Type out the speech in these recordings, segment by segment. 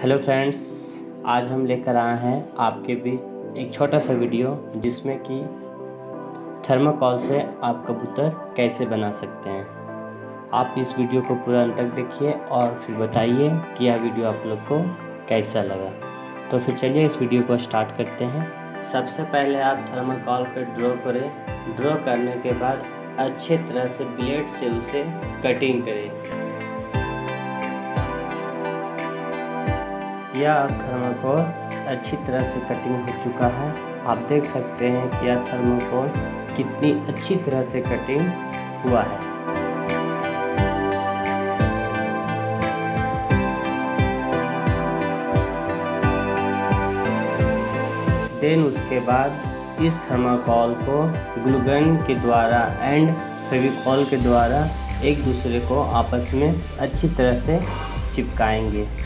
Hello friends, आज हम लेकर आए हैं आपके बीच एक छोटा सा वीडियो जिसमें कि थर्माकोल से आप कबूतर कैसे बना सकते हैं। आप इस वीडियो को पूरा अंत तक देखिए और फिर बताइए कि यह वीडियो आप लोग को कैसा लगा। तो फिर चलिए इस वीडियो को स्टार्ट करते हैं। सबसे पहले आप थर्माकोल पर ड्रॉ करें। ड्रॉ करने के बाद अच्छे तरह से ब्लेड से उसे कटिंग करें। यह थर्माकोल अच्छी तरह से कटिंग हो चुका है। आप देख सकते हैं कि यह थर्माकोल कितनी अच्छी तरह से कटिंग हुआ है। देन उसके बाद इस थर्माकोल को ग्लूगन के द्वारा एंड फेविकॉल के द्वारा एक दूसरे को आपस में अच्छी तरह से चिपकाएँगे।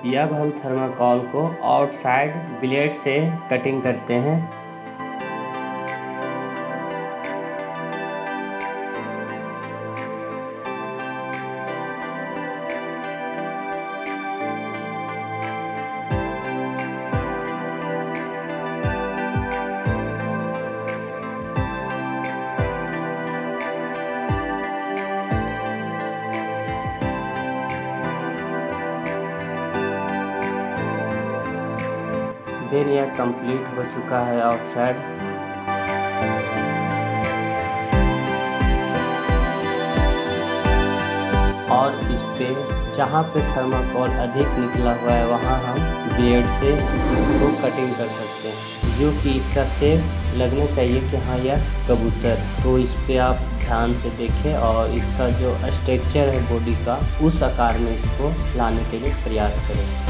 अब हम थर्माकोल को आउटसाइड ब्लेड से कटिंग करते हैं देन यह कंप्लीट हो चुका है आउटसाइड और इस पे जहाँ पे थर्माकोल अधिक निकला हुआ है, वहाँ हम ब्लेड से इसको कटिंग कर सकते हैं, जो कि इसका सेप लगना चाहिए कि हाँ यह कबूतर। तो इस पे आप ध्यान से देखें और इसका जो स्ट्रक्चर है बॉडी का, उस आकार में इसको लाने के लिए प्रयास करें।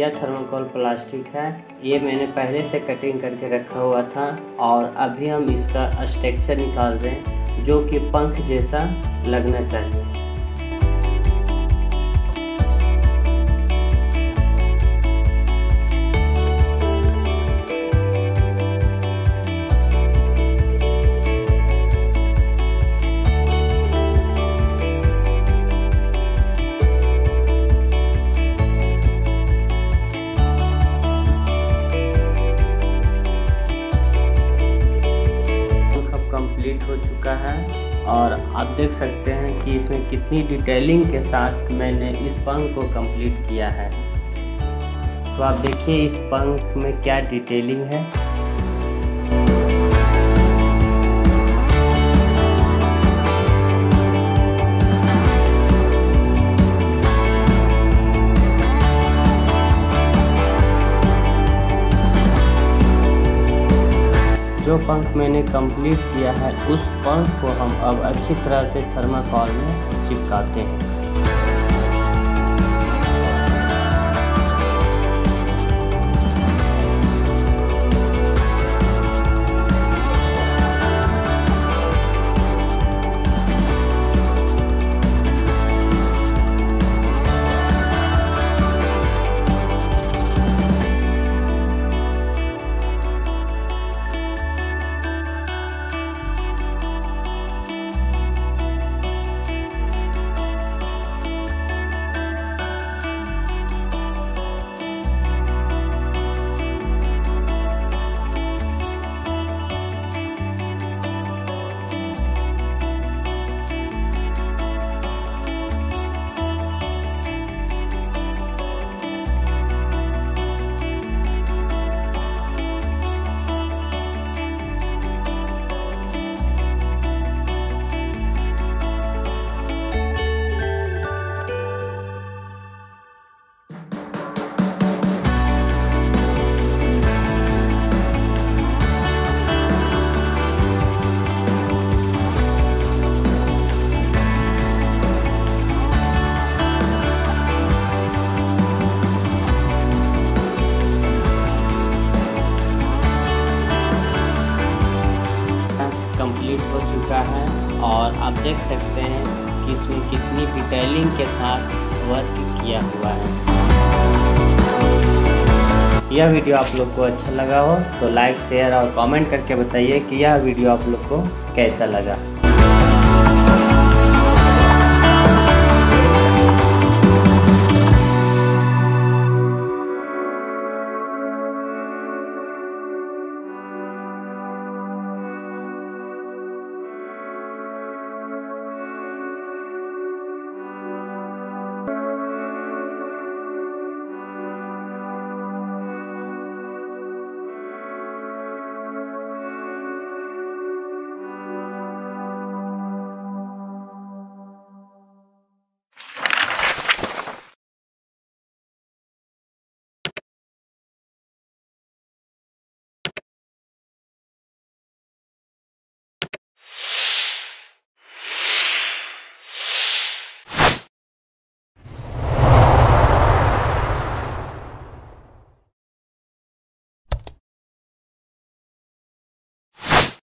यह थर्माकोल प्लास्टिक है। ये मैंने पहले से कटिंग करके रखा हुआ था और अभी हम इसका स्ट्रक्चर निकाल रहे हैं, जो कि पंख जैसा लगना चाहिए। चुका है और आप देख सकते हैं कि इसमें कितनी डिटेलिंग के साथ मैंने इस पंख को कंप्लीट किया है। तो आप देखिए इस पंख में क्या डिटेलिंग है। जो पंख मैंने कंप्लीट किया है, उस पंप को हम अब अच्छी तरह से थर्माकॉल में चिपकाते हैं। सकते हैं कि इसमें कितनी डिटेलिंग के साथ वर्क किया हुआ है। यह वीडियो आप लोग को अच्छा लगा हो तो लाइक शेयर और कमेंट करके बताइए कि यह वीडियो आप लोग को कैसा लगा।